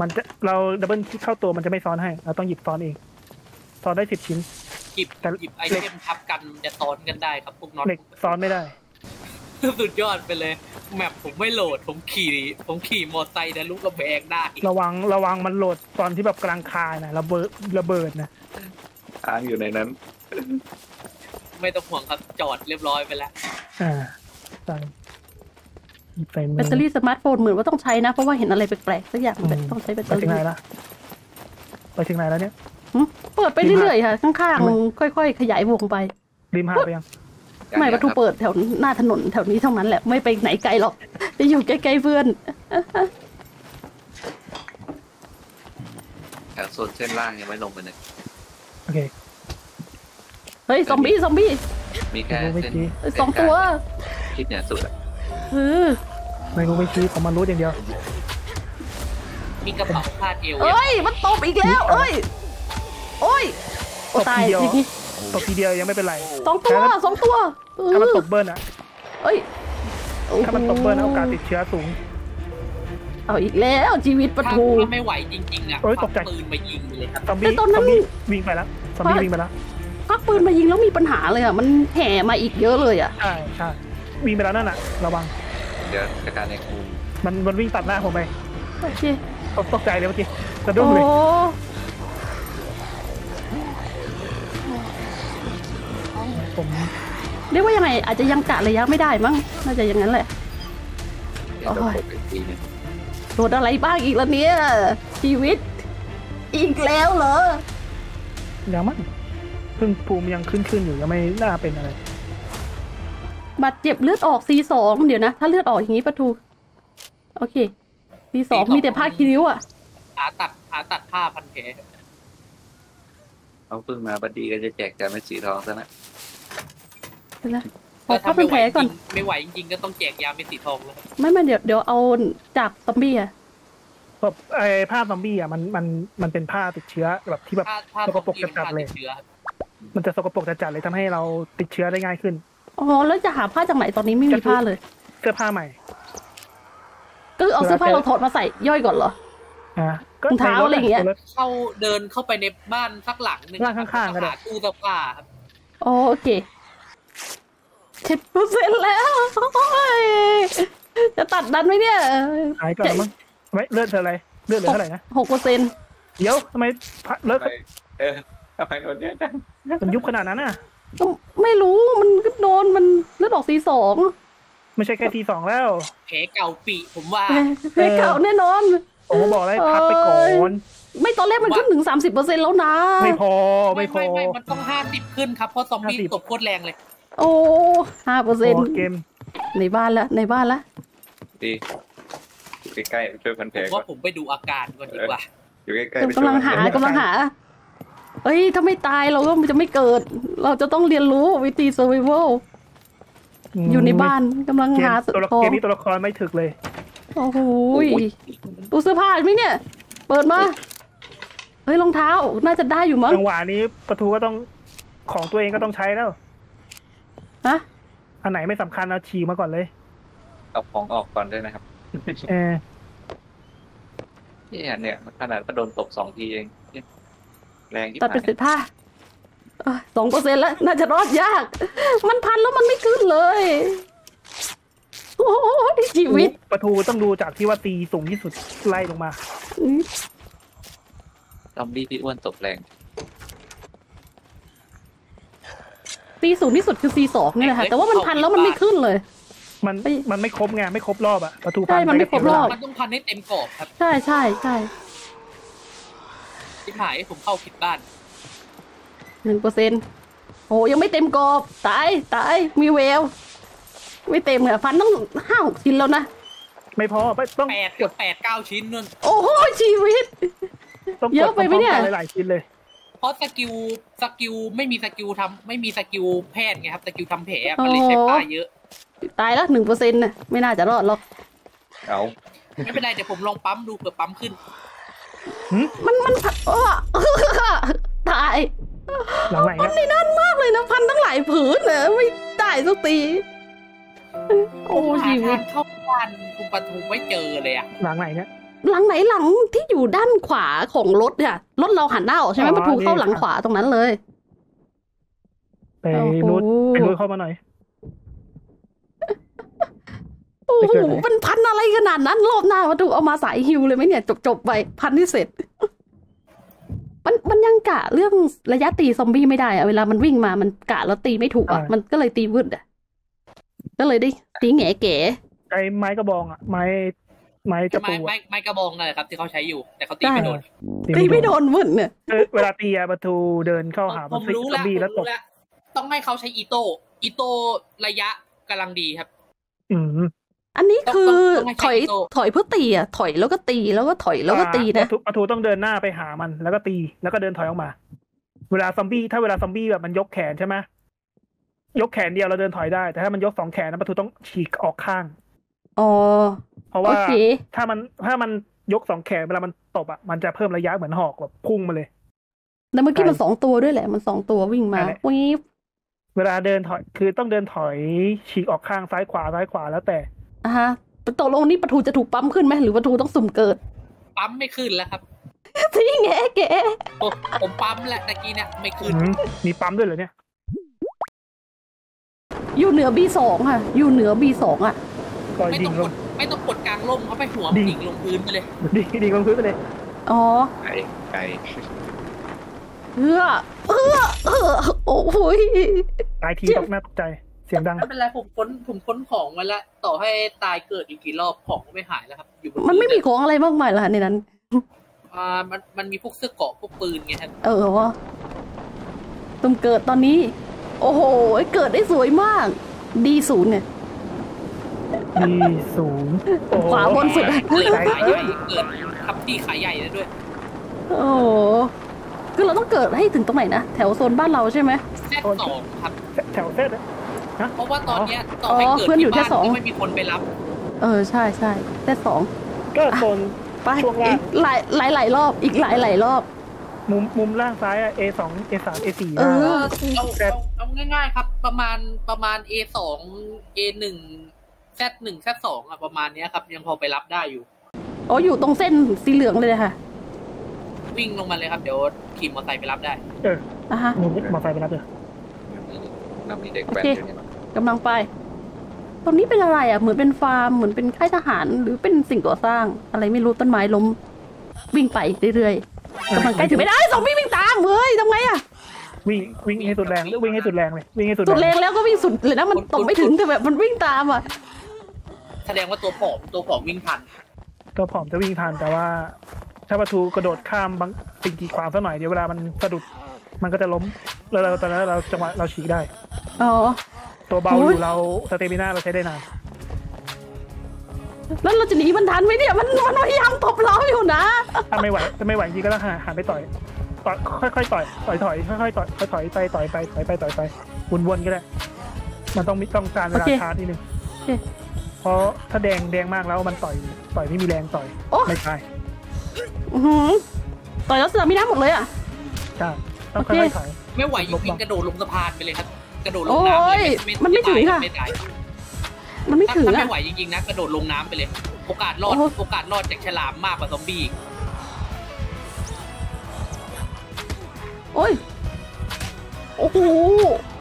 มันจะเรา double เข้าตัวมันจะไม่ซ้อนให้ เราต้องหยิบซ้อนเองซ้อนได้สิบชิ้นหยิบแต่หยิบไอเทมทับกันมันจะซ้อนกันได้ครับพวกน็อตเหล็กซ้อนไม่ได้ สุดยอดไปเลย แมปผมไม่โหลด ผมขี่ ผมขี่มอไซค์ทะลุกระแบงได้ ระวังระวังมันโหลดตอนที่แบบกลางคายนะระเบิดระเบิดนะอ้างอยู่ในนั้น ไม่ต้องห่วงครับจอดเรียบร้อยไปแล้ว อ่าใช่หยิบใส่มืแบตเตอรี่สมาร์ทโฟนเหมือนว่าต้องใช้นะ เพราะว่าเห็นอะไรแปลกๆสักอย่างแบบต้องใช้แบตเตไปอถึงรี่ไหนละไปถึงไหนแล้วเนี่ยหึเปิดไปเรื่อยๆค่ะ ข้างๆค่อยๆขยายวงไปริมหาไปยัง ไม่ประตูเปิดแถวหน้าถนนแถวนี้เท่านั้นแหละไม่ไปไหนไกลหรอกจะอยู่ใกล้ๆเพื่อนแถวโซนเส้นล่างยังไม่ลงไปเลยโอเค เฮ้ยซอมบี้ซอมบี้มีแค่ไม่เส้นชี้เอ้ยสองตัวคิดเนี่ยสุดอะเออไม่รู้ไม่ชี้ผมมารู้อย่างเดียว มีกระเป๋าคาดเอวเอ้ยมันตบอีกแล้วเอ้ยโอ้ยโอ้ตบตายทีเดียวอย่างงี้ ตบทีเดียวยังไม่เป็นไรสองตัวสองตัวเออถ้ามันตบเบิร์นอะเอ้ยโอ้โหถ้ามันตบเบิร์นอะโอกาสติดเชื้อสูง เอาอีกแล้วชีวิตปะถ้าทูถ้าไม่ไหวจริงๆอะโอ๊ยคตวักใจปืนมายิงเลยครับซอมบี้แต่ตอนนั้ซอนมบี้วิ่งไปแล้วซอมบี้วิ่งไปแล้วพักปืนมายิงแล้วมีปัญหาเลยอะมันแห่มาอีกเยอะเลยอะใช่ใช่วิ่งไปแล้วนั่นน่ะระวังเดี๋ยวจัดการในคุมมันมันวิ่งตัดหน้าผมไปโอเคผมตกใจเลยเมื่อกี้สะดุ้โอ้งเลย ผมเรียกว่ายังไง อาจจะยังกะระยะไม่ได้มั้งน่าจะอย่างนั้นแหละเดี๋ยวจะโอ้ยกดอีกทีหนึงโดนอะไรบ้างอีกแล้วเนี่ยชีวิต อีกแล้วเหรอ ยังมั้งเพิ่งภูมิยังขึ้นขึ้นอยู่ยังไม่น่าเป็นอะไร บาดเจ็บเลือดออก C2 เดี๋ยวนะ ถ้าเลือดออกอย่างนี้ประทู โอเค C2 มีแต่ผ้าคีริ้วอะ หาตัดหาตัดผ้าพันแผลเอาเพิ่งมาบัดดีก็จะแจกจานเป็นสีทองซะนะ เดี๋ยวนะขอผ้าเป็นแผลก่อน ไม่ไหวจริงๆก็ต้องแจกยาเม็ดสีทองแล้วไม่ไม่เดี๋ยวเดี๋ยวเอาจากซอมบี้อะแบบไอ้ผ้าซอมบี้อะมันมันมันเป็นผ้าติดเชื้อแบบที่แบบผ้าผ้าสกปรกจัดๆเลยติเชื้อครับมันจะสกปรกจัดๆเลยทำให้เราติดเชื้อได้ง่ายขึ้นอ๋อแล้วจะหาผ้าจากไหนตอนนี้ไม่มีผ้าเลย เสื้อผ้าใหม่ ก็คือเอาเสื้อผ้าเราถอดมาใส่ย่อยก่อนเหรออะรองเท้าอะไรอย่างเงี้ยในรถเข้าเดินเข้าไปในบ้านสักหลังหนึ่งบ้านข้างๆก็ได้หาตู้เสื้อผ้าครับอ๋อโอเค เจ็ดเปอร์เซ็นต์แล้วโอ้ยจะตัดดันไหมเนี่ยหายก่อนมั้งไม่เลือดเธออะไร เลือดเหลือเท่าไหร่นะหกเปอร์เซ็นต์เดี๋ยวทำไมพระเลิกไปเออทำไมคนเนี้ยจังมันยุบขนาดนั้นอะไม่รู้มันก็โดนมันเลือดออกสีสองไม่ใช่แค่ทีสองแล้วแผลเก่าปีผมว่าเพเก่าแน่นอนผมก็บอกแล้วให้พักไปก่อนไม่ตอนแรกมันขึ้นถึงสามสิบเปอร์เซ็นต์แล้วนะ ไม่พอไม่พอไม่ไม่มันต้องห้าสิบขึ้นครับเพราะซอมบี้50ตบโคตรแรงเลย โอ้ห้าเปอร์เซ็นต์โอ้เกมในบ้านละในบ้านละดีใกล้ๆช่วยพันแผผลมก่อว่านผมไปดูอาการก่อนดีกว่าอยู่ใกล้ๆไปช่วยกำลังหากำลังหาเอ้ย ถ้าไม่ตายเราก็จะไม่เกิด เราจะต้องเรียนรู้วิธี survival มอยู่ในบ้านกำลังเกมหาตัวละขอเกงมนี้ตัวละครไม่ถึกเลย โอ้โหยตู้เสื้อผ้าไหมเนี่ย เปิดมาเฮ้ยรองเท้าน่าจะได้อยู่มั้งจังหวะนี้ประตูก็ต้องของตัวเองก็ต้องใช้แล้ว ฮะ อันไหนไม่สำคัญเอาฉีกมาก่อนเลย เอาของออกก่อนด้วยนะครับเออเนี่ยเนี่ยขนาดก็โดนตบสองทีเองเนี่ยแรงที่ตัดเป็นผ่านเศษผ้าสองเปอร์เซ็นแล้ว น่าจะรอดยาก มันพันแล้วมันไม่ขึ้นเลย โอ้ยชีวิต ประตูต้องดูจากที่ว่าตีสูงที่สุดไล่ลงมา ซอมบี้ที่อ้วนตบแรง ตีสูงที่สุดคือ C สองนี่แหละค่ะ แต่ว่ามันพันแล้วมันไม่ขึ้นเลย มันเอ้ยมันไม่ครบไงไม่ครบรอบอะประตูใช่มันไม่ครบรอบมันต้องพันให้เต็มกรอบครับใช่ใช่ใช่ที่หายผมเข้าผิดบ้านหนึ่งเปอร์เซ็นโอ้ยังไม่เต็มกรอบตายตายมีแววไม่เต็มค่ะฟันต้องห้าหกชิ้นแล้วนะไม่พอไปต้องแปดกดแปดเก้าชิ้นนู่นโอ้โหชีวิตต้องเยกอะดไปไหมเนี่ยพร้อๆกัหลายๆชิ้นเลยเพ ราะสกิลสกิลไม่มีสกิลทำไม่มีสกิลแพทย์ไงครับสกิลทำแผลอะมันเลยใช้ป้ายเยอะ ตายแล้วหนึ่งเปอร์เซ็นต์น่ะไม่น่าจะรอดหรอกเอาไม่เป็นไรเดี๋ยวผมลองปั๊มดูเผื่อปั๊มขึ้น มันมันอ้อตายหลังไหนมันนะในนั่นมากเลยนะพันตั้งหลายผืนนะไม่ได้สักทีโอ้หาชีวิทาตงเข้าบ้านคุณปะทูไม่เจอเลยอะหลังไหนเนี่ย หลังไหนหลังที่อยู่ด้านขวาของรถเนี่ยรถเราหันหน้าออกใช่ไหมอ๋อประตูเข้านี่หลังขวาตรงนั้นเลยไปโอ้โหรูดไปรูดเข้ามาหน่อยโอ้ไปโหเกิดไหนมันพันอะไรขนาดนั้นรอบหน้าประตูเอามาสายฮิวเลยไหมเนี่ย จบจบๆไปพันที่เสร็จ มันมันยังกะเรื่องระยะตีซอมบี้ไม่ได้อะเวลามันวิ่งมามันกะแล้วตีไม่ถูกอะมันก็เลยตีวืดอะก็เลยได้ตีแง่เก๋ไอ้ไม้กระบองอะไม้ ไม้ตะไม้ปูไม้อะไม้กระบองนั่นแหละครับ ที่เขาใช้อยู่ แต่เขาตีไม่โดนตีไม่โดนวืดเนี่ยเออเวลาตีอะประตูเดินเข้าหาผมันมซิกรู้ซอแล้วมบี้ผมแล้วตรู้บแล้วต้องให้เขาใช้อีโต้อีโต้ระยะกำลังดีครับ อืมอันนี้คือต้องต้องให้ถอยใช้โต้ถอยเพื่อตีอะถอยแล้วก็ตีแล้วก็ถอยแล้วก็ตีปนะระตูประตูต้องเดินหน้าไปหามันแล้วก็ตีแล้วก็เดินถอยออกมา เวลาซอมบี้ถ้าเวลาซอมบี้แบบมันยกแขนใช่ไหมยกแขนเดียวเราเดินถอยได้ แต่ถ้ามันยกสองแขนนะประตูต้องฉีกออกข้างอ๋อเพ ราะโอว่าเคถ้ามันถ้ามันยกสองแขนเวลามันตบอะมันจะเพิ่มระยะเหมือนหอกแบบพุ่งมาเลยแล้วเมื่อกี้มันสองตัวด้วยแหละ มันสองตัววิ่งมานั่นแหละวีบเวลาเดินถอยคือต้องเดินถอยฉีกออกข้างซ้ายขวาซ้ายขวาแล้วแต่อะฮะตกลงนี่ประตูจะถูกปั๊มขึ้นไหมหรือประตูต้องสุ่มเกิด ปั๊มไม่ขึ้นแล้วครับที่แง่เก๋โอ้ผมปั๊มแล้วตะกี้เนี่ยไม่ขึ้นอืมมีปั๊มด้วยเหรอเนี่ย อยู่เหนือ B2 ค่ะ อยู่เหนือ B2 อะปล่อยไม่ดิต้องงลกงด ไม่ต้องกดกลางร่มเขาไปหัวดิ่งดิ่งลงพื้นไปเลยดิดิงลงพื้นไปเลยอ๋อไกลไกลเพื่อเพื่อเออโอ้โหยตายทีตกหน้าตกใจเสียงดัง ไม่เป็นไรผมค้นผมค้นของไว้แล้วต่อให้ตายเกิดอีกกี่รอบของก็ไม่หายแล้วครับอยู่บนมันไม่มีพื้ของอะไรมากมายเหรอคะในนั้น อ่ามันมันมีพวกเสื้อเกราะพวกปืนไงครับเออวะตุ่มเกิดตอนนี้ โอ้โห เกิดได้สวยมาก ดีศูนย์เนี่ย ดีสูงโอ้โหขวาบนสุดเกิดขายใหญ่เกิดทับที่ขายใหญ่แล้วด้วย โอ้โหคือเราต้องเกิดให้ถึงตรงไหนนะ แถวโซนบ้านเราใช่ไหมแซดสองครับ แถวเส้นอะเพราะว่าตอนเนี้ยต่อให้อ๋อเกิดเพื่อนอยู่ที่แค่บ้านสองก็ไม่มีคนไปรับ เออใช่ใช่แต่สองก็โซนไปช่วงล่างอีกหลายหลายหลายรอบอีกหลายหลายรอบมุมมุมล่างซ้ายอะ A สอง A สาม A สี่เออเอาเอาเอาง่ายๆครับ ประมาณประมาณ A สอง A หนึ่ง Z หนึ่ง Z สองอะประมาณเนี้ยครับ ยังพอไปรับได้อยู่ อ๋อ อยู่ตรงเส้นสีเหลืองเลยนะคะวิ่งลงมาเลยครับ เดี๋ยวขี่มอเตอร์ไซค์ไปรับได้ เอออะฮะมุมมอไซค์ไปรับเลยนำมีเด็กแว้นอยู่เนี่ยกำลังไป ตรงนี้เป็นอะไรอะ เหมือนเป็นฟาร์ม เหมือนเป็นค่ายทหาร หรือเป็นสิ่งก่อสร้าง อะไรไม่รู้ต้นไม้ล้ม วิ่งไปเรื่อยๆกำลังใกล้ถึงไม่ได้สองวิ่งวิ่งตามเฮ้ยทำไงอะ วิ่งวิ่งให้สุดแรงวิ่งให้สุดแรงเลยวิ่งให้สุดสุดแรแรงงแล้วก็วิ่งสุดเลยนะ มันตกไม่ถึงแต่แบบมันวิ่งตามอะ แสดงว่าตัวผอมตัวผอมวิ่งทัน ตัวผอมจะวิ่งทันแต่ว่า ถ้าปลาทูกระโดดข้ามบางสิ่งกีดขวางสักหน่อยเดี๋ยวเวลามันสะดุดมันก็จะล้มแล้วเราตอนนั้นเราจังหวะเราฉีกได้ อ๋อ ตัวเบาโอ้อยยู่เรา stamina เราใช้ได้นาน แล้วเราจะหนีมันทันไหมเนี่ย มันมันพยายามตบเราอยู่นะ ถ้าไม่ไหวถ้าไม่ไหวจริงก็ต้องหาหาไปต่อยต่อยค่อยๆต่อยต่อยถอยค่อยๆต่อยค่อยๆถอยไปต่อยไปถอยไปต่อยไปวนๆก็ได้ มันต้องมีต้องการเวลาโอเคชาร์จนิดนึงโอเคเพ ราะถ้าแดงแดงมากแล้วมันต่อยต่อยไม่มีแรงต่อยโอ้ ไม่ใช่อื้อหือต่อยแล้วเสือไม่น้ำหมดเลยอะ ใช่ต้องโอเคค่อยๆถอยไม่ไหวจริงๆกระโดดลงสะพานไปเลยครับ กระโดดลโอ้งน้ำเลยยมันไม่ถึงค่ะ ไม่ตายมันไม่ถ้าถึงถ้าอะ ไม่ไหวจริงๆนะกระโดดลงน้ำไปเลย โอกาสรอดโอ้ โอกาสรอดจากฉลามมากกว่าซอมบี้อีกโอ้ย โอ้โห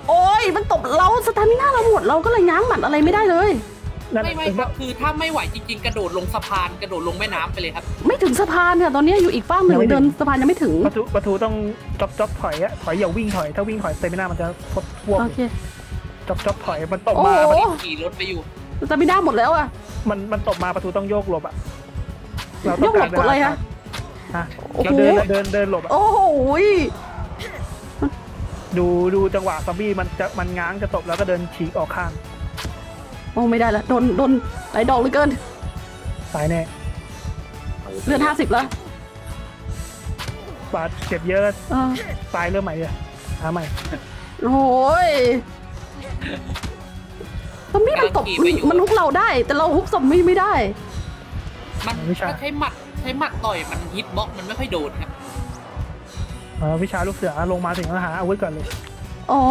โอ้ย มันตบเราสตามิน่าเราหมดเราก็เลยง้างหมัดอะไรไม่ได้เลย นั่นแหไม่ละไม่ครับคือถ้าไม่ไหวจริงๆ กระโดดลงสะพานกระโดดลงแม่น้ำไปเลยครับ ไม่ถึงสะพานค่ะตอนนี้อยู่อีกฝ้าหนึ่งเดินสะพานยังไม่ถึงประตูประตูต้องจ็อบจ็อบถอยอะถอยอย่าวิ่งถอยถ้าวิ่งถอยเซมิน่ามันจะพดพวกโอเคจ็อบจ็อบถอยมันตบโอ้มาโหขี่รถไปอยู่สตามิน่าหมดแล้วอะมันมันตบมาประตูต้องโยกหลบอะเราโยต้องกหลการบเวกดอะไรลาคะฮะโอ้โหเราเดินเดินเดินหลบอะโอ้โหยดูดูจังหวะซอมบี้มันจะมันง้างจะตบแล้วก็เดินฉีกออกข้าง โอ้ไม่ได้ละโดนโดนไหลดอกเหลือเกินตายแน่เลือดห้าสิบแล้วบาดเจ็บเยอะเออตายเริ่มใหม่เลยหาใหม่โอ้ยซอมบี้มันตบกำลังขี่ไปอยู่มันฮุกเราได้ แต่เราฮุกซอมบี้ไม่ได้ มันถ้าใช้หมัดใช้หมัดต่อยมันฮิตบล็อกมันไม่ค่อยโดนครับเออวิชาลูกเสือลงมาถึงแล้วหาอาวุธก่อนเลย โอ้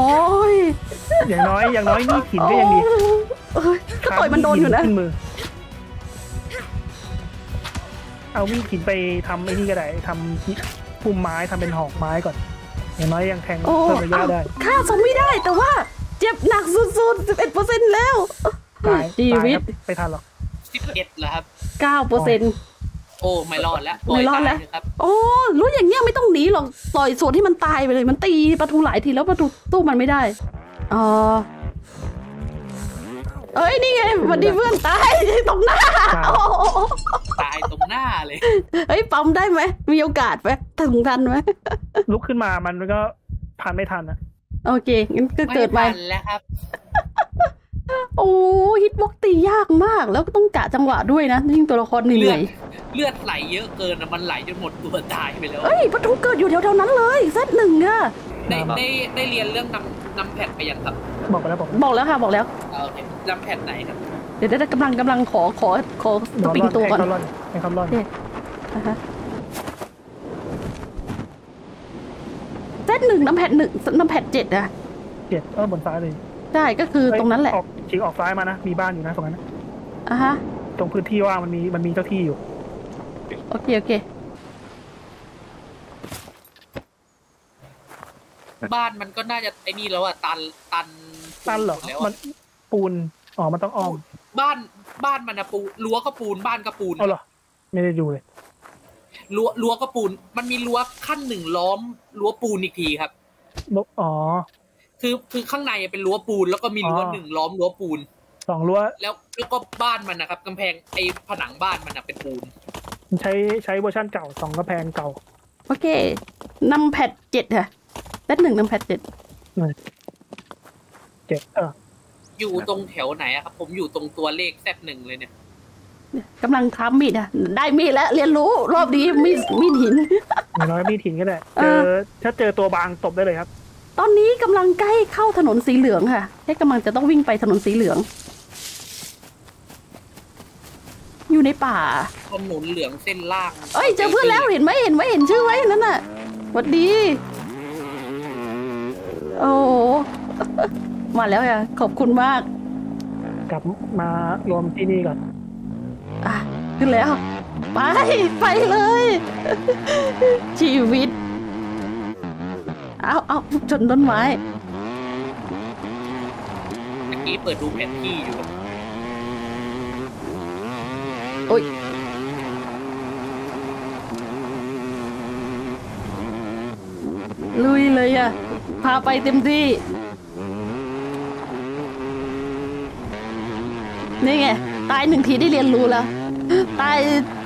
ยอย่างน้อยอย่างน้อยนี่หินก็ยังดีเอ้ยก็ต่อยมันโดนอยู่นะ ขึ้นมือ เอามีดหินไปทำไอ้นี่ก็ได้ทำพุ่มไม้ทำเป็นหอกไม้ก่อน อย่างน้อยยังแทงโอ้เพิ่มระยะเอ้าได้ฆ่าซอมบี้ได้แต่ว่า เจ็บหนักสุดๆ 11เปอร์เซ็นต์แล้ว ตายชีวิต ตายครับไปทันหรอก11แล้วครับ 9เปอร์เซ็นต์ โอ้ไม่รอดแล้วไม่รอดแล้วปยตายเถะครับโอ้รู้อย่างเงี้ยไม่ต้องหนีหรอกต่อยส่วนที่มันตายไปเลยมันตีประตูหลายทีแล้วประตูตู้มันไม่ได้อ๋อเอ้ยนี่ไงสวันดีเพื่อนตายตรงหน้าโอ้โหตายตรงหน้าเลยเฮ้ยปั๊มได้ไหมมีโอกาสไหมถึงทันไหมลุกขึ้นมามันก็ทันไม่ทันอะโอเคงั้นก็เกิดใหม่ไม่ทันแล้วครับ โอ้ฮิตบ็อกตียากมาก แล้วก็ต้องกะจังหวะด้วยนะ ยิ่งตัวละครเหเลืนื่ออดยเลือดไหลเยอะเกินอะมันไหลจนหมดตัวตายไปแล้วเอ้ยประตูเกิดอยู่แถวๆนั้นเลยเซตหนึ่งอะได้ได้ได้เรียนเรื่องนำนำแพทไปยังครับ บอกไปแล้วบอกบอกแล้วค่ะบอกแล้วเอาโอเคนำแพทไหนครับเดี๋ยวเดี๋ยวกำลังกำลังขอขอขอสปริงตัวก่อนให้เขาล่อนให้เขาล่อนโอเคอ่าฮะเซตหนึ่งน้ำแพดหนึ่งน้ำแพดเจ็ดอะเจ็ดเออบนซ้ายเลย ใช่ก็คือตรงนั้นแหละ ออกฉีกออกซ้ายมานะ มีบ้านอยู่นะตรงนั้นนะอะฮะ ตรงพื้นที่ว่างมันมีมันมีเจ้าที่อยู่ โอเค โอเค บ้านมันก็น่าจะไอ้นี่แล้วอะตันตันตั้นเหรอ แล้วมันปูน อ๋อ มันต้องอ้อมบ้านบ้านมันอะปูรั้วก็ปูนบ้านก็ปูนเอาเหรอ ไม่ได้ดูเลย รั้วรั้วก็ปูน มันมีรั้วขั้นหนึ่งล้อมรั้วปูนอีกทีครับ อ๋อ คือคือข้างในเป็นรั้วปูนแล้วก็มีรั้วอ๋อหนึ่งล้อมรั้วปูนสองรั้วแล้วแล้วก็บ้านมันนะครับกำแพงไอ้ผนังบ้านมันอะเป็นปูนมันใช้ใช้เวอร์ชันเก่าสองกำแพงเก่า โอเค numpad เจ็ดค่ะ Z หนึ่ง numpad เจ็ดเจ็ดเอออยู่ตรงแถวไหนอะครับ ผมอยู่ตรงตัวเลข Z หนึ่งเลยเนี่ยกำลังคล้ำมีดอะได้มีดแล้วเรียนรู้รอบนี้มีดมีดหินอย่างน้อยมีดหินก็ได้เอเจออถ้าเจอตัวบางตบได้เลยครับ ตอนนี้กำลังใกล้เข้าถนนสีเหลืองค่ะแค่กำลังจะต้องวิ่งไปถนนสีเหลือง อยู่ในป่าถนนเหลืองเส้นล่างเอ้ยเจอเพื่อนแล้วเห็นไหมเห็นไหมเห็นชื่อไว้นั่นน่ะหวัดดี โอ้โห มาแล้วอะขอบคุณมากกลับมารวมที่นี่ก่อนอะขึ้นแล้ว ไป ไปเลย ชีวิต เอาเอาชนต้นไม้เมื่อกี้เปิดดูแผนที่อยู่ครับโอ้ยลุยเลยอะ พาไปเต็มที่ นี่ไง ตายหนึ่งทีได้เรียนรู้แล้ว ตาย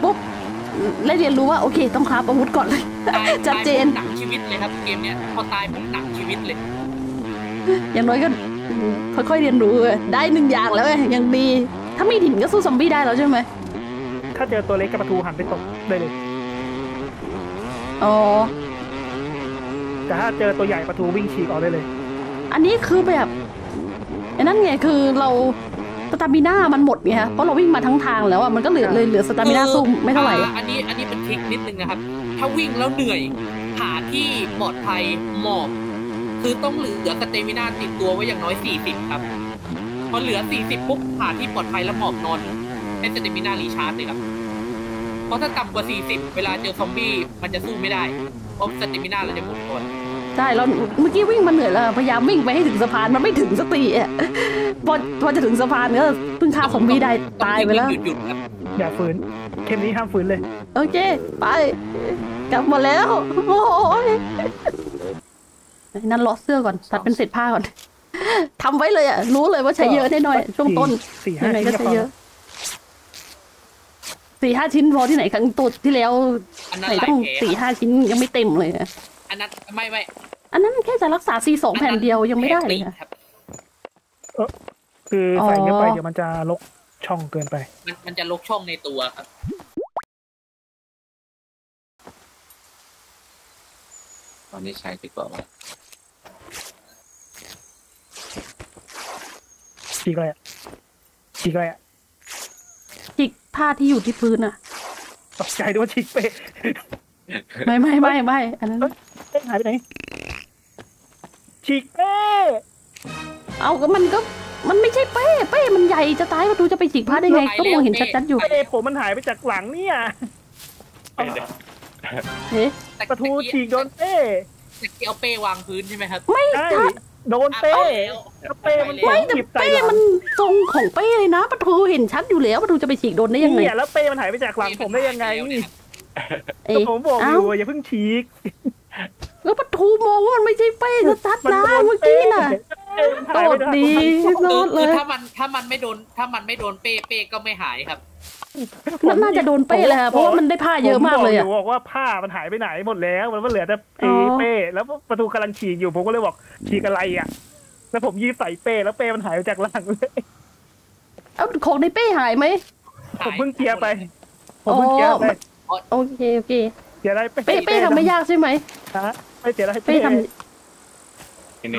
ปุ๊บได้เรียนรู้ว่า โอเค ต้องคราบอาวุธก่อนเลยตายชัดเจน ตายปุ๊บหนักชีวิตเลยครับเกมเนี้ยพอตายปุ๊บหนักชีวิตเลย อย่างน้อยก็ค่อยๆเรียนรู้อะได้หนึ่งอย่างแล้วไงยังดี ถ้ามีหินก็สู้ซอมบี้ได้แล้วใช่ไหมถ้าเจอตัวเล็กกับประตูหันไปตบได้เลย อ๋อ แต่ถ้าเจอตัวใหญ่ปลาทูวิ่งฉีกออกได้เลย อันนี้คือแบบไอ้นั่นไงคือเรา stamina มันหมดไงฮะเพราะเราวิ่งมาทั้งทางแล้วอะมันก็เหลือเลยเหลือ stamina สู้ไม่เท่าไหร่อ่อันนี้อันนี้เป็น trick นิดนึงนะครับ ถ้าวิ่งแล้วเหนื่อยหา ที่ปลอดภัยหมอบ คือต้องเหลือ stamina ติดตัวไว้อย่างน้อย 40 ครับ พอเหลือ 40 ปุ๊บหาที่ปลอดภัยแล้วหมอบนอนเป็น stamina recharge เลยครับ เพราะถ้าต่ำกว่า 40 เวลาเจอซอมบี้มันจะสู้ไม่ได้เพราะสเตมินาเราจะหมดก่อน ใช่เราเมื่อกี้วิ่งมาเหนื่อยแล้วพยายามวิ่งไปให้ถึงสะพานมันไม่ถึงสติอะพอพอจะถึงสะพานก็เพิ่งฆ่าซอมบี้ได้ตายไปแล้ว หยุดหยุดๆครับอย่าฝืนเกมนี้ห้ามฝืนเลย โอเค ไป กลับมาแล้ว โอ้ยนั่นล้อเสื้อก่อนตัดเป็นเศษผ้าก่อนทำไว้เลยอะ รู้เลยว่าใช้เยอะแน่นอนช่วงต้นสี่ห้ายังไงชิ้นก็ก็ใช้พอเยอะสี่ห้าชิ้นพอที่ไหนครั้งตัวที่แล้วอันนั้นไหนหลาต้ยองแผลสี่ห้าชิ้นยังไม่เต็มเลยอะ อันนั้นไม่ไม่อันนั้นแค่จะรักษาซีสองแผ่นเดียวยังไม่ได้เลยค่ะครับคือใส่เยอะไปอ๋อเดี๋ยวมันจะลกช่องเกินไป มันมันจะลกช่องในตัวครับ ตอนนี้ใช้ดีกว่าไหมฉีกอะไรอะฉีกอะไรอะจิกผ้าที่อยู่ที่พื้นอะตกใจด้วยว่าฉีกเป้ ไม่ไม่ไม่ไม่อันนั้นเป้หายไปไหนฉีกเป้เอาก็มันก็มันไม่ใช่เป้เป้มันใหญ่จะตายประตูจะไปจิกผ้าได้ไง ก็มองเห็นชัดๆอยู่เป้ผมมันหายไปจากหลังเนี่ยเฮ้แต่ประตูฉีกโดนเป้ตะกี้เอาเป้วางพื้นใช่ไหมครับ ไม่ใช่ทัดโดนเป้อะเอาแล้วแล้วเป้มันไม่แต่หยิบใส่เป้หลังมันทรงของเป้เลยนะประตูเห็นชัดอยู่แล้วประตูจะไปฉีกโดนได้ยังไงเนี่ยแล้วเป้มันหายไปจากหลังผมได้ยังไง แล้วนะครับเอ๊ะผมบอกอเอ้ายู่อย่าเพิ่งฉีกแล้วประตูมองว่ามันไม่ใช่เป้ชัดๆนะเมื่อกี้น่ะเป้มันหายไปจากโดดดีหลังผมรอดเลยคือถ้ามันถ้ามันไม่โดน ถ้ามันไม่โดนเป้เป้ก็ไม่หายครับน่าจะโดนเป้เลยค่ะเพราะว่ามันได้ผ้าเยอะมากเลยผอะบบอกว่าผ้ามันหายไปไหนหมดแล้ว มันก็เหลือแต่อ๋อเป้แล้วประตูกำลังฉีกอยู่ผมก็เลยบอกฉีกอะไรอะ แล้วผมยีบใส่เป้แล้วเป้มันหายไปจากหลังเลยเอาของในเป้หายไหมผมเพิ่งเคลียร์ไปผมเพิ่งเคลียร์ไป โอเคโอเคเสียอะไรเป้เป้ทำไม่ยากใช่ไหมฮะไม่เสียอะไรเป้ท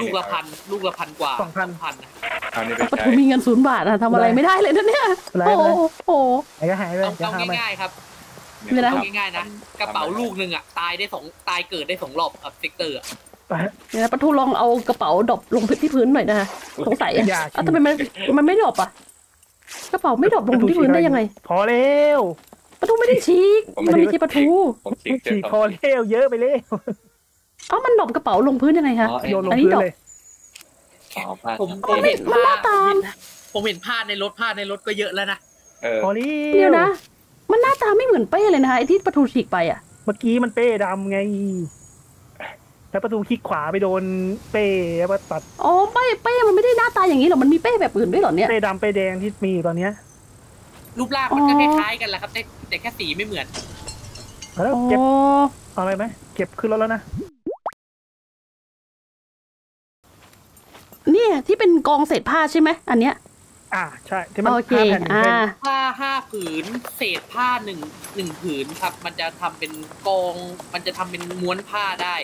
ลูกละพันลูกละพันกว่าสองพันพันนะเอานี่ไปำประใช้ตูมีเงินศูนย์บาทอะทำอะไรไม่ได้เลยนะเนี่ยอะไรโอ้อะไรโหไหนก็หายไปเอาเดี๋ยวเอาหาไปง่ายๆครับเดี๋ยวนะเอาง่ายๆนะกระเป๋าลูกหนึ่งอะตายได้สองตายเกิดได้สองรอบครับเซกเตอร์อะเดี๋ยวนะประตูลองเอากระเป๋าดรอปลงที่พื้นหน่อยนะคะสงสัยอะอย่าเอ้าทำไมมันมันไม่ดรอปอะกระเป๋าไม่ดรอปลงที่พื้นได้ยังไง พอแล้ว ประตูไม่ได้ฉีกมันไม่ใช่ประตูผมฉีกเจฉีอกพอแล้วเยอะไปเลยเอ้ามันดรอปกระเป๋าลงพื้นยังไงคะอ๋อโยนลงอันนี้พื้นดอกเลยอ๋อพลาดผมนะผมเห็นมันหน้าตามผมเห็นผ้าในรถผ้าในรถก็เยอะแล้วนะเออพอแล้วเดี๋ยวนะ มันหน้าตาไม่เหมือนเป้เลยนะคะไอ้ที่ประตูฉีกไปอะเมื่อกี้มันเป้ดำไงแล้วประตูคลิกขวาไปโดนเป้แล้วก็ตัดอ๋อเป้เป้มันไม่ได้หน้าตาอย่างนี้หรอมันมีเป้แบบอื่นด้วยเหรอเนี่ยเป้ดำเป้แดงที่มีอยู่ตอนเนี้ยรูปร่างมันก็อ๋คอล้ายๆกันแหละครับแต่ แต่แค่สีไม่เหมือนแล้วอ๋อเก็บเอาอะไรไหมเก็บขึ้นรถแล้วนะเนี่ยที่เป็นกองเศษผ้าใช่ไหมอันเนี้ย อ่าใช่ที่มันโอเคห้าแผ่นหนึ่งอ่า เส้นผ้าห้าผืน เศษผ้าหนึ่งหนึ่งผืนครับ มันจะทำเป็นกอง มันจะทำเป็นม้วนผ้าได้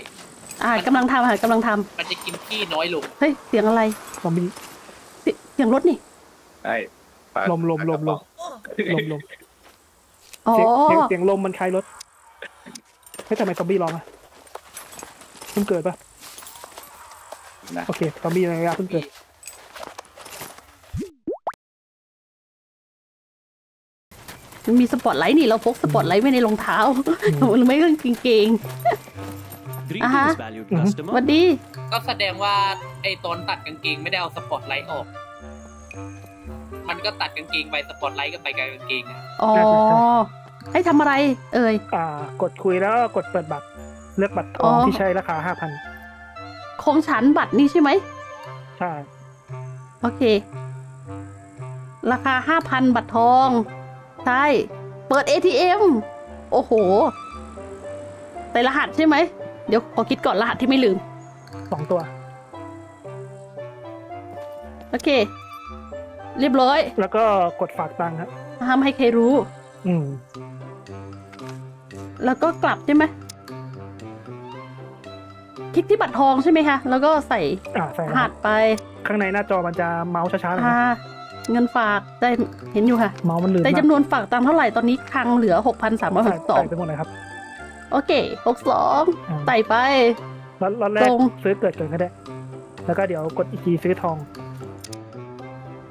อ่ากำลังทำค่ะกำลังทำมันจะกินที่น้อยลงเฮ้ยเสียงอะไรซอมบี้ เสียเสียงรถนี่ ไอ้ฝากลมลมลมลม ลมลมอ๋อ เสียงเสียงเสียงลมมันคล้ายรถเฮ้ยทำไมซอมบี้ร้องอะเพิ่งเกิดปะนะ โอเคซอมบี้อะไรอะเพิ่งเกิด มันมีสปอตไลท์นี่เราพกสปอตไลท์ไว้ในรองเท้าหรือไม่ก็กางเกง Greetings, valued customer. สวัสดี ก็แสดงว่าไอตอนตัดกางเกงไม่ได้เอาสปอตไลท์ออก มันก็ตัดกางเกงไปสปอตไลท์ก็ไปกับกางเกงอะอ๋อให้ทำอะไร เอ่ยอ่ากดคุยแล้วก็กดเปิดบัตร เลือกบัตรทอ๋องอที่ใช้ราคาห้าพันของฉันบัตรนี่ใช่ไหมใช่โอเค ราคาห้าพันบัตรทอง ใช่ เปิด ATM โอ้โหแต่รหัสใช่ไหม เดี๋ยวขอคิดก่อนรหัสที่ไม่ลืมสองตัว โอเค เรียบร้อย แล้วก็กดฝากตังค์ครับห้ามให้ใครรู้ อืม แล้วก็กลับใช่ไหมคลิกที่บัตรทองใช่ไหมคะ แล้วก็ใส่อ่าใส่รนะคหัรัสบไป ข้างในหน้าจอมันจะเมาส์ช้าๆเลยอ่านะเงินฝากได้เห็นอยู่ค่ะ เมาส์มันลืมแต่มากจำนวนฝากตังค์เท่าไหร่ตอนนี้คลังเหลือ ใส่6,362ไปหมดเลยครับโอเค62อ่าใส่ไป ล็อตล็อตแรตกรง ซื้อเกิดก่อนก็ได้ แล้วก็เดี๋ยวกดอีกทีซื้อทอง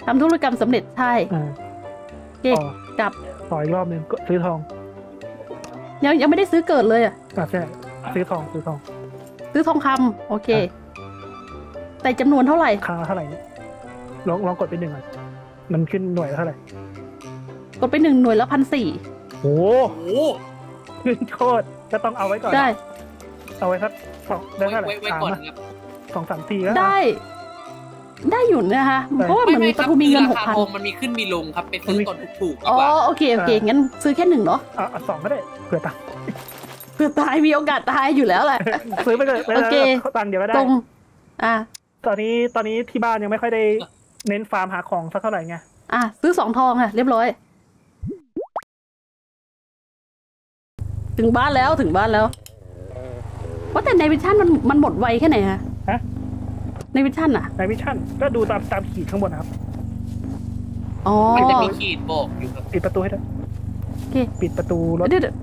ทำธุรกรรมสำเร็จใช่อ่าโอเคต่อกลับต่ออีกรอบหนึ่งก็ซื้อทองยังยังไม่ได้ซื้อเกิดเลยอะอ่าใช่ซื้อทองซื้อทอง ซื้อทองคำโอเค แต่จำนวนเท่าไหร่ครั้งละเท่าไหร่เนี่ยลองลองกดไปหนึ่งก่อนมันขึ้นหน่วยละเท่าไหร่กดไปหนึ่งหน่วยละพันสี่โอ้โอ้โหขึ้นโคตรก็ต้องเอาไว้ก่อนได้ เอาไว้สักสองได้ไว้เท่าไหร่ไว้ไว้สามก่อนอะครับ สองสามทีก็ได้ ได้อยู่นะคะได้เพราะว่าเหมือนไม่ปะทูมีเงินหกราคาพันทองมันมีขึ้นมีลงครับไปซื้อตอนถูกๆดีอ๋อกว่าโอเคโอเคงั้นซื้อแค่หนึ่งเนาะอะอะสองก็ได้เผื่อตังค์เผื่อตายมีโอกาสตายอยู่แล้วแหละซื้อไปเลยแล้วโอเคเขาตังค์เดี๋ยวก็ได้ตรงอะตอนนี้ตอนนี้ที่บ้านยังไม่ค่อยได้เน้นฟาร์มหาของสักเท่าไหร่ไงอะซื้อสองทองค่ะเรียบร้อย ถึงบ้านแล้วถึงบ้านแล้วว่าแต่ night vision มันมันหมดไวแค่ไหนคะฮะ night vision อะ night vision ก็ดูตามตามขีดข้างบนนะครับ อ๋อมันจะมีขีดบอกอยู่ครับปิดประตูให้ด้วยโอเคปิดประตูรถเดี๋ยวเดี๋ยว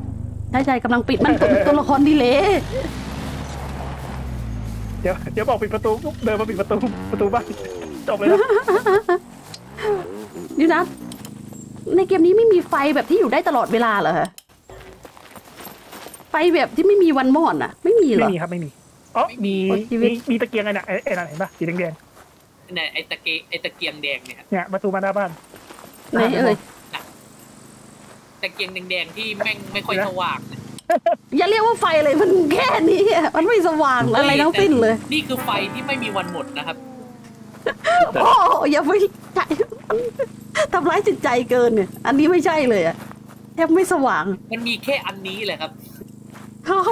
ใช่ใช่กำลังปิดมันตัวตัวละครดีเลยเดี๋ยวเดี๋ยวบอกปิดประตูปุ๊บเดินมาปิดประตูประตูบ้านจบเลยนะนี่นะในเกมนี้ไม่มีไฟแบบที่อยู่ได้ตลอดเวลาเหรอคะไฟแบบที่ไม่มีวันมอดอะ ไม่มีเหรไม่อมีครับไม่มี อ๋อมีโอ้ชีวิตมีมีตะเกียงไงเนี่ยไอ้ไอ้นั่นเห็นปะสีแดงเนี่ยไอ้ตะเกียงไอ้ตะเกียงแดงเนี่ยครับๆเนี่ยประตูบ้านหน้าบ้าน ไหนเอ่ยตะเกียงแดงๆที่แม่งไม่ค่อยสว่างเนี่ยอย่าเรียกว่าไฟเลยมันแค่นี้อะมันไม่สว่างอะไรทั้งสิ้นเลยนี่คือไฟที่ไม่มีวันหมดนะครับ โอ้อย่าไปใจทำร้ายจิตใจเกินเนี่ย อันนี้ไม่ใช่เลยอะแทบไม่สว่างมันมีแค่อันนี้แหละครับ โอ้โห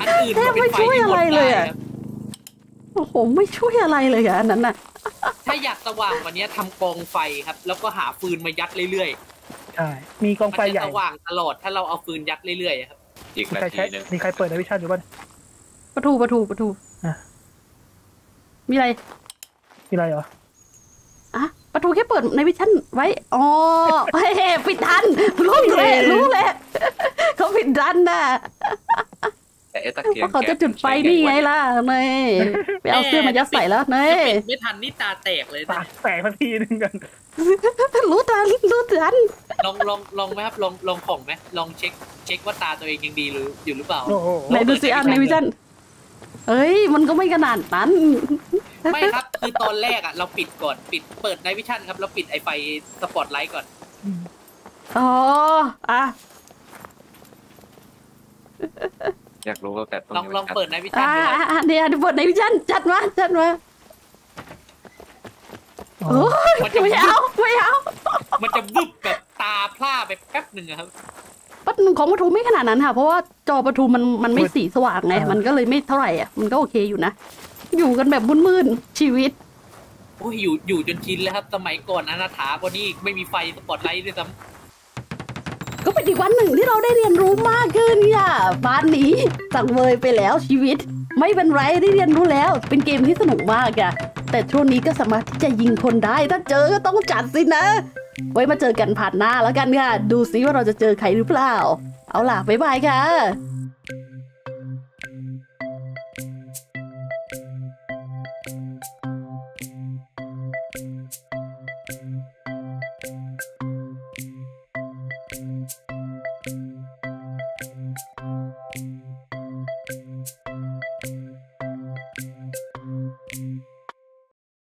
อันอื่นแทบไม่ช่วยอะไรเลยอะครับโอ้โหไม่ช่วยอะไรเลยอะอันนั้นน่ะ ถ้าอยากสว่างวันนี้ทำกองไฟครับ แล้วก็หาฟืนมายัดเรื่อยใช่มีกองๆไฟมันใหจะญ่สว่างตลอดถ้าเราเอาฟืนยัดเรื่อยๆครับ อีกมีนาใครทีใช้หนึ่งมีใครเปิดในวิชั่นอยู่บ้าง ประตูประตูประตูอะ มีอะไรมีอะไรเหรออะประตูแค่เปิดในวิชั่นไว้ อ๋อเฮ้ยปิดทันรู้เลยรู้เลยเขาปิดทันน่ะ แต่ไอ้ตะเกียเพงราะเขาจะจุดไฟนี่ไงล่ะเนยไปเอาเสื้อมายัดใส่แล้วเนยปิดไม่ทันนี่ตาแตกเลยตานะแตกทันทีนึงกันรู้ทันรู้ทันลองลองลองไหมครับลองลองของไหมลองเช็ค เช็คว่าตาตัวเองยังดีหรืออยู่หรือเปล่าโอ้โหไหนดูสิอันในวิชั่นเอ้ยมันก็ไม่ขนาดนั้นไม่ครับคือตอนแรกอะเราปิดก่อนปิดเปิดในวิชั่นครับแล้วปิดไอไฟสปอตไลท์ก่อนอ๋ออะ อยากรู้ว่าแต่ตรงลองนี้ลองมันเปิดในวิชั่นอ่าดูครับอ่าเดี๋ยวเดี๋ยวเปิดในวิชั่นจัดมาจัดมาอ๋อโอ้ยมันจะไม่วึเอาบไม่เอามันจะวึบแบบตาพร่าไปแป๊บหนึ่งอะครับปัดของปทุมไม่ขนาดนั้นค่ะ เพราะว่าจอปทุมมันมันไม่สีสว่างไงมันก็เลยไม่เท่าไหร่อะมันก็โอเคอยู่นะ อยู่กันแบบมืดๆชีวิต โอ้ยอยู่อยู่จนชินแล้วครับ สมัยก่อนอนาถากว่านี้อีกไม่มีไฟสปอตไลท์ด้วยซ้ ก็เป็นอีกวันหนึ่งที่เราได้เรียนรู้มากขึ้นค่ะบ้านนี้สั่งเวยไปแล้วชีวิต ไม่เป็นไรได้เรียนรู้แล้ว เป็นเกมที่สนุกมากอะแต่ช่วงนี้ก็สามารถที่จะยิงคนได้ ถ้าเจอก็ต้องจัดสินะ ไว้มาเจอกันผ่านหน้าแล้วกันค่ะ ดูซิว่าเราจะเจอใครหรือเปล่า เอาล่ะ บ๊ายบายค่ะ